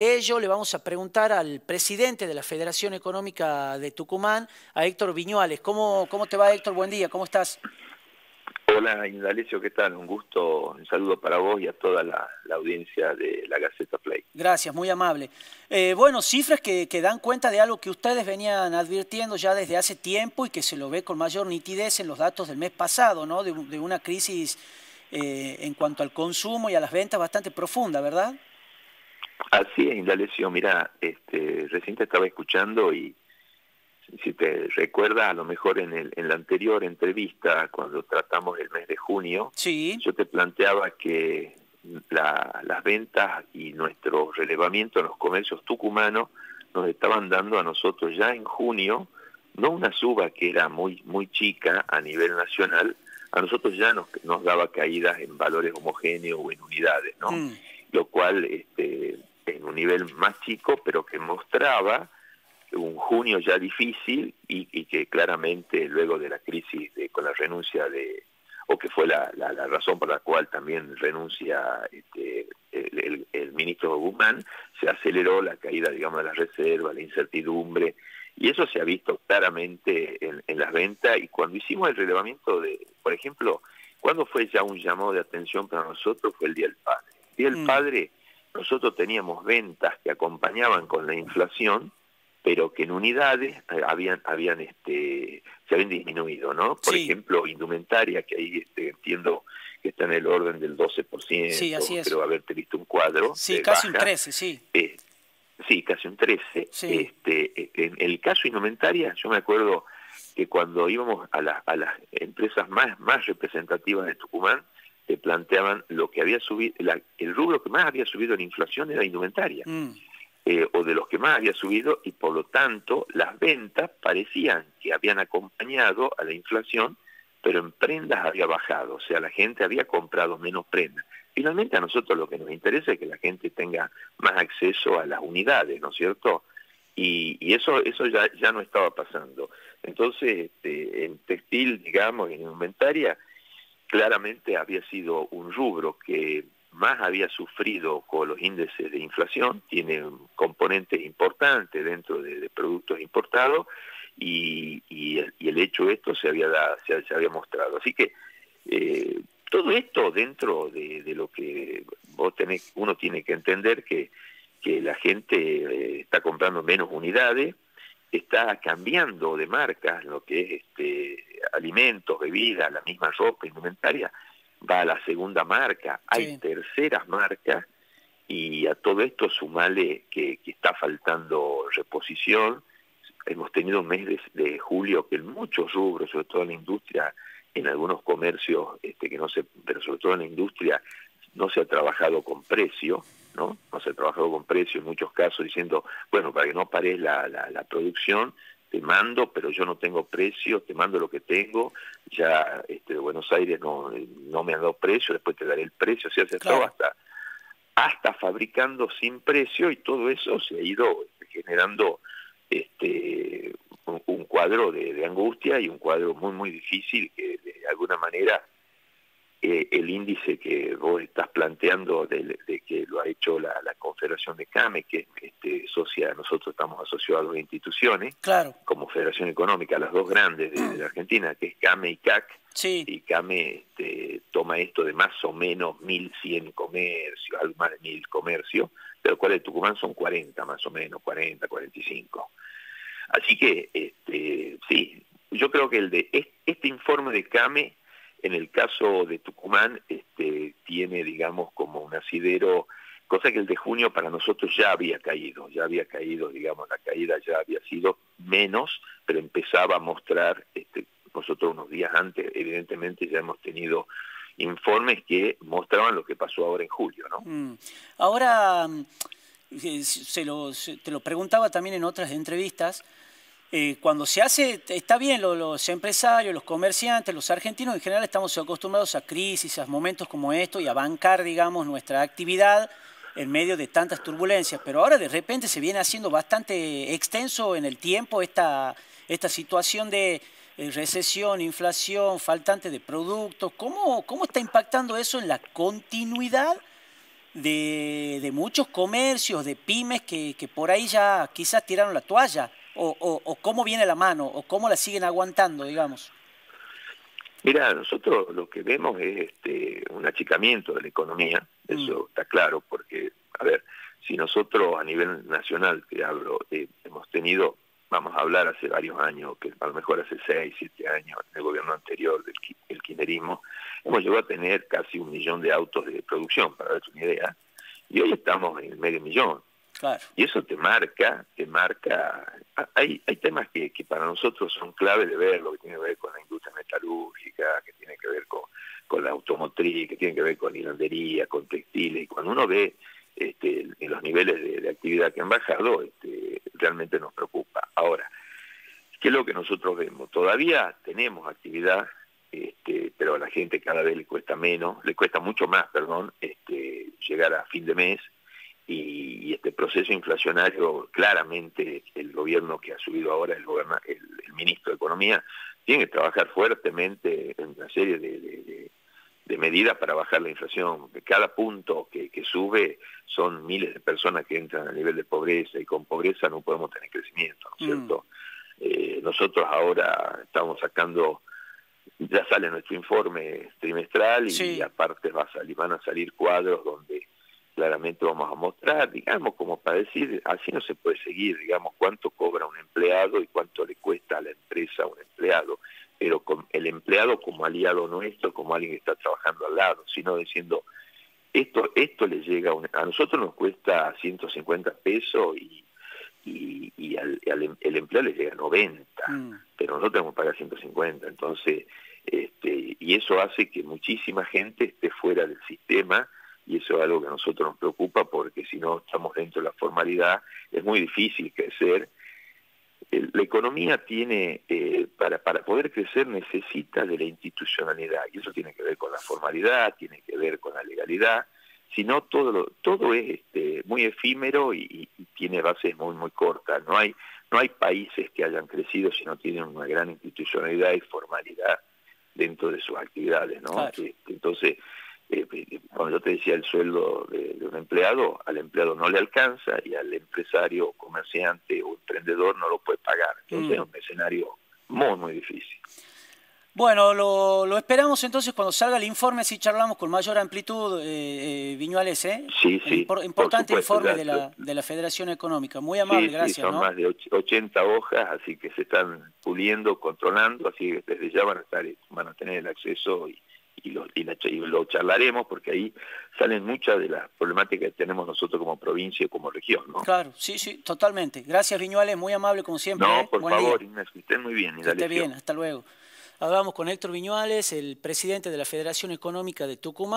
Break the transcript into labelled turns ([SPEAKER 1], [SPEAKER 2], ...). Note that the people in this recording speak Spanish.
[SPEAKER 1] ello le vamos a preguntar al presidente de la Federación Económica de Tucumán, a Héctor Viñuales. ¿Cómo, cómo te va Héctor? Buen día, ¿cómo estás?
[SPEAKER 2] Hola Indalecio, ¿qué tal? Un gusto, un saludo para vos y a toda la, audiencia de la Gaceta Play.
[SPEAKER 1] Gracias, muy amable. Eh, bueno, cifras que, dan cuenta de algo que ustedes venían advirtiendo ya desde hace tiempo y que se lo ve con mayor nitidez en los datos del mes pasado, ¿no? De, una crisis eh, en cuanto al consumo y a las ventas bastante profunda, ¿verdad?
[SPEAKER 2] Así es, Indalecio. Mira, este, recién te estaba escuchando y si te recuerdas, a lo mejor en, el, en la anterior entrevista, cuando tratamos el mes de junio,
[SPEAKER 1] sí.
[SPEAKER 2] yo te planteaba que las ventas y nuestro relevamiento en los comercios tucumanos nos estaban dando a nosotros ya en junio, no una suba que era muy, muy chica a nivel nacional, a nosotros ya nos, nos daba caídas en valores homogéneos o en unidades, ¿no? Mm. Lo cual este, en un nivel más chico, pero que mostraba un junio ya difícil y, que claramente luego de la crisis con la renuncia de, o que fue la, razón por la cual también renuncia este, el, ministro Guzmán, se aceleró la caída, digamos, de las reservas, la incertidumbre, y eso se ha visto claramente en, en las ventas, y cuando hicimos el relevamiento de, por ejemplo, cuando fue ya un llamado de atención para nosotros fue el Día del Padre. Del mm. Padre nosotros teníamos ventas que acompañaban con la inflación, pero que en unidades eh, habían, habían este, se habían disminuido, ¿no? Por ejemplo, indumentaria, que ahí este, entiendo que está en el orden del 12%,
[SPEAKER 1] sí, así
[SPEAKER 2] pero haberte visto un cuadro.
[SPEAKER 1] Sí, casi un 13, sí.
[SPEAKER 2] Eh, sí, casi un 13. Este, en el caso indumentaria, yo me acuerdo que cuando íbamos a, a las empresas más, más representativas de Tucumán, te planteaban lo que había subido, el rubro que más había subido en inflación era indumentaria, mm. eh, o de los que más había subido, y por lo tanto las ventas parecían que habían acompañado a la inflación, pero en prendas había bajado, o sea, la gente había comprado menos prendas. Finalmente a nosotros lo que nos interesa es que la gente tenga más acceso a las unidades, ¿no es cierto? Y, eso eso ya, ya no estaba pasando. Entonces, este, en textil, digamos, en indumentaria, claramente había sido un rubro que más había sufrido con los índices de inflación, tiene un componente importante dentro de, productos importados y, el, hecho de esto se había, mostrado. Así que eh, todo esto dentro de, lo que vos tenés, uno tiene que entender que, que la gente eh, está comprando menos unidades, está cambiando de marcas, lo que es este, alimentos, bebidas, la misma ropa, indumentaria, va a la segunda marca, hay terceras marcas y a todo esto sumale que, que, está faltando reposición. Hemos tenido un mes de, julio que en muchos rubros, sobre todo en la industria, en algunos comercios, este, que no se, pero sobre todo en la industria, no se ha trabajado con precio, ¿no? No se ha trabajado con precio en muchos casos diciendo, bueno, para que no pares la, la, producción, te mando, pero yo no tengo precio, te mando lo que tengo, ya este, Buenos Aires no, no me han dado precio, después te daré el precio, o sea, se hasta, hasta fabricando sin precio y todo eso se ha ido generando este un, cuadro de, de, angustia y un cuadro muy, muy difícil que de alguna manera eh, el índice que vos estás planteando de, que lo ha hecho la, Confederación de CAME, que este, socia, nosotros estamos asociados a dos instituciones,
[SPEAKER 1] claro.
[SPEAKER 2] como Federación Económica, las dos grandes de, la Argentina, que es CAME y CAC, y CAME este, toma esto de más o menos 1.100 comercios, algo más de 1.000 comercios, de los cuales Tucumán son 40 más o menos, 40, 45. Así que, este, sí, yo creo que el de este informe de CAME en el caso de Tucumán, este, tiene, digamos, como un asidero, cosa que el de junio para nosotros ya había caído, ya había caído, digamos, la caída ya había sido menos, pero empezaba a mostrar, este, nosotros unos días antes, evidentemente ya hemos tenido informes que mostraban lo que pasó ahora en julio, ¿no?
[SPEAKER 1] Mm. Ahora, mm, se lo, te lo preguntaba también en otras entrevistas, eh, cuando se hace, está bien, los, empresarios, los comerciantes, los argentinos en general estamos acostumbrados a crisis, a momentos como esto y a bancar, digamos, nuestra actividad en medio de tantas turbulencias, pero ahora de repente se viene haciendo bastante extenso en el tiempo esta, esta situación de eh, recesión, inflación, faltante de productos. ¿Cómo, ¿Cómo está impactando eso en la continuidad de, muchos comercios, de pymes que, por ahí ya quizás tiraron la toalla, o, o, cómo viene la mano, o cómo la siguen aguantando, digamos.
[SPEAKER 2] Mira, nosotros lo que vemos es este, un achicamiento de la economía, mm. eso está claro, porque, a ver, si nosotros a nivel nacional, te hablo, eh, hemos tenido, vamos a hablar hace varios años, que a lo mejor hace seis, siete años, en el gobierno anterior del el kirchnerismo, hemos llegado a tener casi un millón de autos de producción, para darte una idea, y hoy estamos en el medio millón. Y eso te marca, te marca, hay, hay temas que, que para nosotros son clave de ver, lo que tiene que ver con la industria metalúrgica, que tiene que ver con, con la automotriz, que tiene que ver con hilandería, con textiles, y cuando uno ve este, los niveles de, actividad que han bajado, este, realmente nos preocupa. Ahora, ¿qué es lo que nosotros vemos? Todavía tenemos actividad, este, pero a la gente cada vez le cuesta menos, le cuesta mucho más, perdón, este, llegar a fin de mes y, este proceso inflacionario, claramente el gobierno que ha subido ahora, el, el, ministro de Economía, tiene que trabajar fuertemente en una serie de, medidas para bajar la inflación. Cada punto que, sube son miles de personas que entran a nivel de pobreza y con pobreza no podemos tener crecimiento, ¿no es mm. cierto? Eh, nosotros ahora estamos sacando ya sale nuestro informe trimestral y, aparte va a salir, van a salir cuadros donde claramente vamos a mostrar, digamos, como para decir, así no se puede seguir, digamos, cuánto cobra un empleado y cuánto le cuesta a la empresa un empleado, pero con el empleado como aliado nuestro, como alguien que está trabajando al lado, sino diciendo, esto esto le llega, a, a nosotros nos cuesta 150 pesos y, y, al, el empleado le llega 90, mm. pero nosotros tenemos que pagar 150, entonces, este, y eso hace que muchísima gente esté fuera del sistema, y eso es algo que a nosotros nos preocupa porque si no estamos dentro de la formalidad es muy difícil crecer. La economía tiene, eh, para, para poder crecer necesita de la institucionalidad y eso tiene que ver con la formalidad, tiene que ver con la legalidad, si no todo, todo es este, muy efímero y, tiene bases muy, muy cortas. No hay, no hay países que hayan crecido si no tienen una gran institucionalidad y formalidad dentro de sus actividades. ¿no? Entonces, eh, eh, cuando yo te decía el sueldo de, un empleado, al empleado no le alcanza y al empresario, comerciante o emprendedor no lo puede pagar. Entonces mm. es un escenario muy, muy difícil.
[SPEAKER 1] Bueno, lo, esperamos entonces cuando salga el informe, si charlamos con mayor amplitud, eh, Viñuales, ¿eh?
[SPEAKER 2] Sí, sí.
[SPEAKER 1] importante informe de la, de la Federación Económica. Muy amable, gracias.
[SPEAKER 2] Sí, son más de 80 hojas, así que se están puliendo, controlando, así que desde ya van a, estar, van a tener el acceso y, y lo, lo charlaremos porque ahí salen muchas de las problemáticas que tenemos nosotros como provincia y como región. ¿no?
[SPEAKER 1] Claro, sí, sí, totalmente. Gracias Viñuales, muy amable como siempre.
[SPEAKER 2] No,
[SPEAKER 1] ¿eh?
[SPEAKER 2] por favor, Inés, que estén muy bien.
[SPEAKER 1] que esté bien, hasta luego. Hablamos con Héctor Viñuales, el presidente de la Federación Económica de Tucumán.